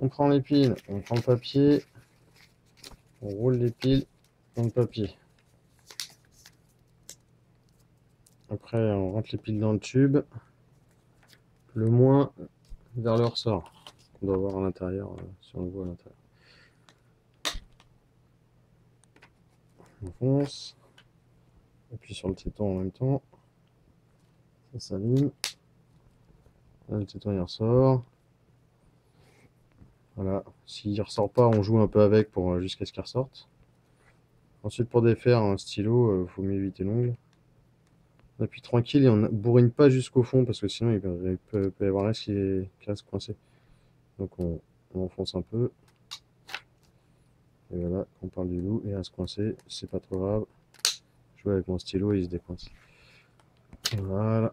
On prend les piles, on prend le papier, on roule les piles dans le papier. Après, on rentre les piles dans le tube, le moins vers le ressort qu'on doit voir à l'intérieur, euh, si on le voit à l'intérieur. On fonce, appuie sur le téton en même temps, ça s'allume. Le téton il ressort. Voilà, s'il ressort pas, on joue un peu avec pour euh, jusqu'à ce qu'il ressorte. Ensuite, pour défaire un stylo, il euh, faut mieux éviter l'ongle. On appuie tranquille et on ne bourrine pas jusqu'au fond parce que sinon il peut, y avoir un qui, est, qui reste coincé. Donc on, enfonce un peu. Et voilà, on parle du loup et à se coincer, c'est pas trop grave. Je joue avec mon stylo et il se décoince. Voilà.